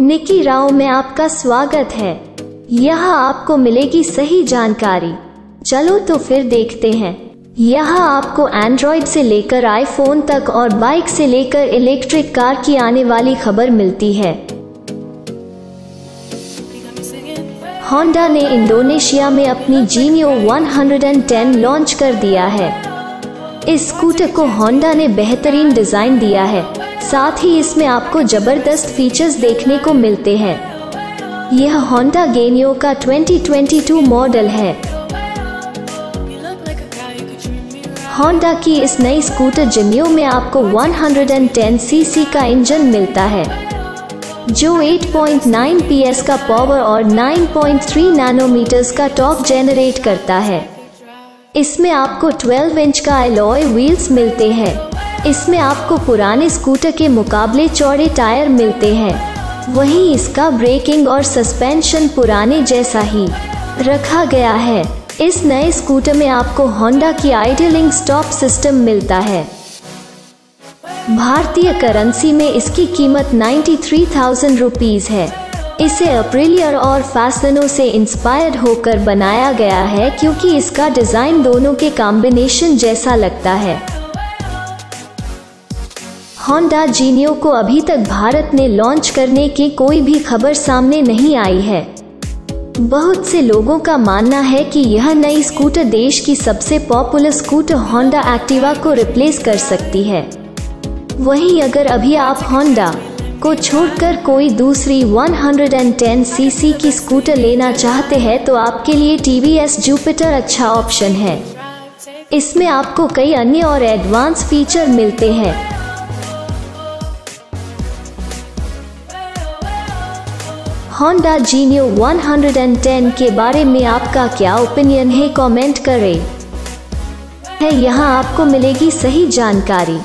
निकी राव में आपका स्वागत है। यहाँ आपको मिलेगी सही जानकारी। चलो तो फिर देखते हैं। यहाँ आपको एंड्रॉइड से लेकर आईफोन तक और बाइक से लेकर इलेक्ट्रिक कार की आने वाली खबर मिलती है। होंडा ने इंडोनेशिया में अपनी जीनियो 110 लॉन्च कर दिया है। इस स्कूटर को होंडा ने बेहतरीन डिज़ाइन दिया है। साथ ही इसमें आपको ज़बरदस्त फीचर्स देखने को मिलते हैं। यह होंडा गेनियो का 2022 मॉडल है। होंडा की इस नई स्कूटर जिमियो में आपको 110 सीसी का इंजन मिलता है, जो 8.9 पीएस का पावर और 9.3 नैनोमीटर्स का टॉप जेनरेट करता है। इसमें आपको 12 इंच का एलॉय व्हील्स मिलते हैं। इसमें आपको पुराने स्कूटर के मुकाबले चौड़े टायर मिलते हैं। वहीं इसका ब्रेकिंग और सस्पेंशन पुराने जैसा ही रखा गया है। इस नए स्कूटर में आपको होंडा की आइडलिंग स्टॉप सिस्टम मिलता है। भारतीय करेंसी में इसकी कीमत 93,000 रुपीस है। इसे अप्रिलियर और फैसनों से इंस्पायर्ड होकर बनाया गया है क्योंकि इसका डिज़ाइन दोनों के कॉम्बिनेशन जैसा लगता है। होंडा जीनियो को अभी तक भारत में लॉन्च करने की कोई भी खबर सामने नहीं आई है। बहुत से लोगों का मानना है कि यह नई स्कूटर देश की सबसे पॉपुलर स्कूटर होंडा एक्टिवा को रिप्लेस कर सकती है। वहीं अगर अभी आप होंडा को छोड़कर कोई दूसरी 110 सीसी की स्कूटर लेना चाहते हैं तो आपके लिए टी वी एस जुपिटर अच्छा ऑप्शन है। इसमें आपको कई अन्य और एडवांस फीचर मिलते हैं। होंडा जीनियो 110 के बारे में आपका क्या ओपिनियन है? कमेंट करें। है, यहाँ आपको मिलेगी सही जानकारी।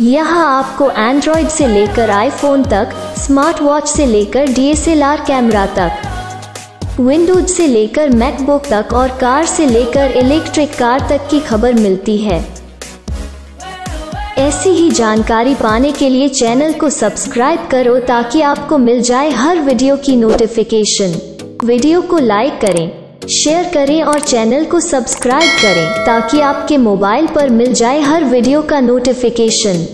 यहाँ आपको एंड्रॉयड से लेकर आईफोन तक स्मार्ट वॉच से लेकर डीएसएलआर कैमरा तक विंडोज़ से लेकर मैकबुक तक और कार से लेकर इलेक्ट्रिक कार तक की खबर मिलती है। ऐसी ही जानकारी पाने के लिए चैनल को सब्सक्राइब करो ताकि आपको मिल जाए हर वीडियो की नोटिफिकेशन वीडियो को लाइक करें शेयर करें और चैनल को सब्सक्राइब करें ताकि आपके मोबाइल पर मिल जाए हर वीडियो का नोटिफिकेशन